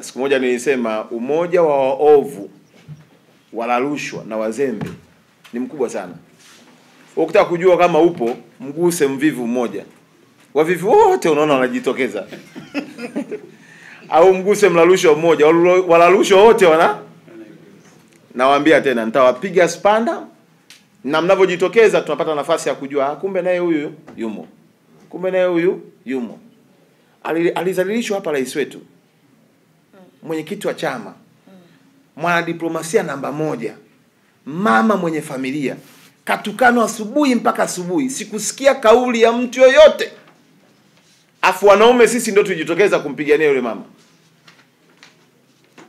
Siku moja nilisema umoja wa waovu wala rushwa na wazembe ni mkubwa sana. Ukitaka kujua kama upo, mguse mvivu mmoja. Wavivu wote unaona wanajitokeza. Au mguse mla rushwa mmoja, wala rushwa wote wana nawaambia tena nitawapiga spanda na mnavyojitokeza tunapata nafasi ya kujua ah, kumbe naye huyu yumo. Kumbe naye huyu yumo. Alizalilishwa hapa rais wetu mwenyekiti wa chama, mwanadiplomasia namba moja, mama mwenye familia, katukano asubuhi mpaka asubuhi, sikusikia kauli ya mtu yoyote. Afu wanaume sisi ndio tujitokeza kumpigania yule mama.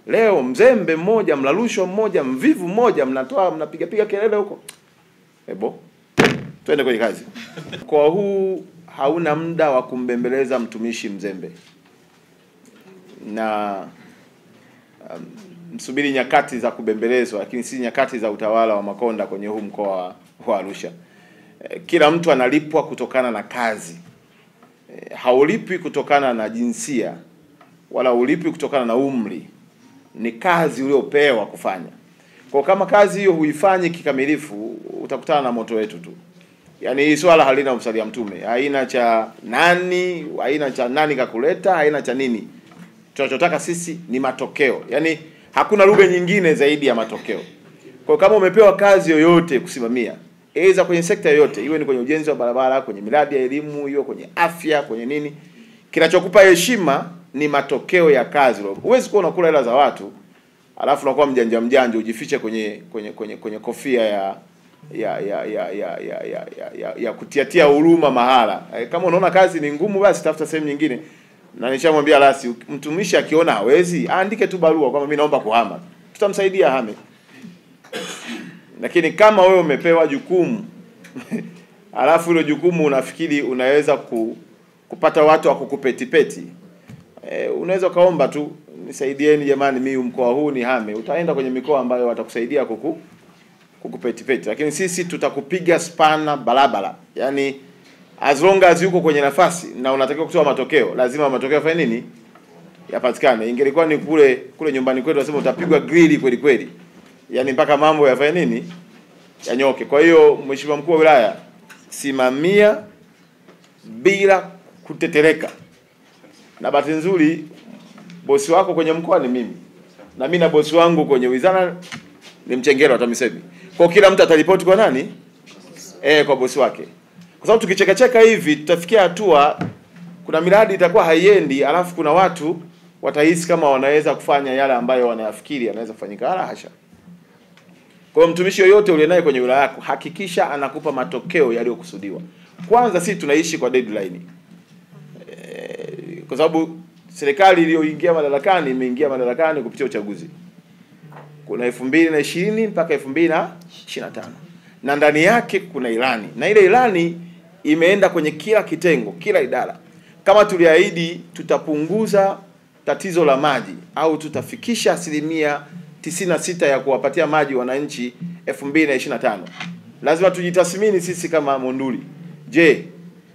Leo mzembe mmoja, mlalushwa mmoja, mvivu mmoja, mnatoa mnapiga piga kelele huko. Ebo, twende kwenye kazi. Mkoa huu hauna muda wa kumbembeleza mtumishi mzembe na msubiri nyakati za kubembelezwa, lakini si nyakati za utawala wa Makonda kwenye huu mkoa wa Arusha. Eh, Kila mtu analipwa kutokana na kazi, Eh, haulipwi kutokana na jinsia wala ulipwi kutokana na umri, ni kazi uliopewa kufanya. Kwa kama kazi hiyo huifanyi kikamilifu, utakutana na moto wetu tu. Yaani hii swala halina msalia mtume, haina cha nani, haina cha nani kakuleta, haina cha nini tunachotaka sisi ni matokeo, yaani hakuna lugha nyingine zaidi ya matokeo. Kwa kama umepewa kazi yoyote kusimamia, aidha kwenye sekta yoyote, iwe ni kwenye ujenzi wa barabara, kwenye miradi ya elimu, iwe kwenye afya, kwenye nini, kinachokupa heshima ni matokeo ya kazi. Huwezi kuwa unakula hela za watu alafu unakuwa mjanja mjanja ujifiche kwenye kwenye kwenye kwenye kofia ya ya ya ya ya ya ya, ya, ya, kutiatia huruma mahala. Eh, Kama unaona kazi ni ngumu, basi tafuta sehemu nyingine na nishamwambia Lasi, mtumishi akiona hawezi aandike tu barua kwamba mimi naomba kuhama, tutamsaidia hame. Lakini kama wewe umepewa jukumu alafu hilo jukumu unafikiri unaweza ku, kupata watu wa kukupetipeti e, unaweza ukaomba tu nisaidieni jamani, mimi mkoa huu ni hame. Utaenda kwenye mikoa ambayo watakusaidia kuku kukupetipeti, lakini sisi tutakupiga spana barabara, yaani as long as yuko kwenye nafasi na unatakiwa kutoa matokeo, lazima matokeo yafanye nini? Yapatikane. Ingelikuwa ni kule kule nyumbani kwetu, wasema utapigwa grili kweli kweli, yaani mpaka mambo yafanye nini? Yanyoke. Kwa hiyo, Mheshimiwa mkuu wa wilaya, simamia bila kutetereka, na bahati nzuri bosi wako kwenye mkoa ni mimi na mimi na bosi wangu kwenye wizara ni Mchengerwa TAMISEMI. Kwa kila mtu ataripoti kwa nani? Eh, kwa bosi wake kwa sababu tukichekacheka hivi tutafikia hatua kuna miradi itakuwa haiendi, alafu kuna watu watahisi kama wanaweza kufanya yale ambayo wanayafikiri yanaweza kufanyika. Hala hasha. Kwa hiyo mtumishi yoyote uliye naye kwenye wilaya yako hakikisha anakupa matokeo yaliyokusudiwa. Kwanza sisi tunaishi kwa deadline. E, kwa sababu serikali iliyoingia madarakani imeingia madarakani kupitia uchaguzi. Kuna elfu mbili na ishirini mpaka elfu mbili na ishirini na tano na ndani yake kuna ilani na ile ilani imeenda kwenye kila kitengo, kila idara. Kama tuliahidi tutapunguza tatizo la maji au tutafikisha asilimia tisini na sita ya kuwapatia maji wananchi 2025 lazima tujitathmini sisi kama Monduli. Je,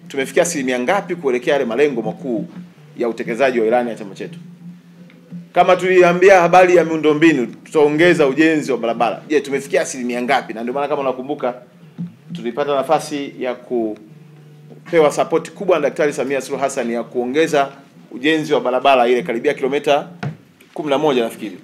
tumefikia asilimia ngapi kuelekea yale malengo makuu ya utekelezaji wa ilani ya chama chetu? Kama tuliambia habari ya miundombinu tutaongeza ujenzi wa barabara. Je, tumefikia asilimia ngapi? Na ndio maana kama unakumbuka tulipata nafasi ya kupewa sapoti kubwa na Daktari Samia Suluhu Hassan ya kuongeza ujenzi wa barabara ile karibia kilomita 11 nafikiri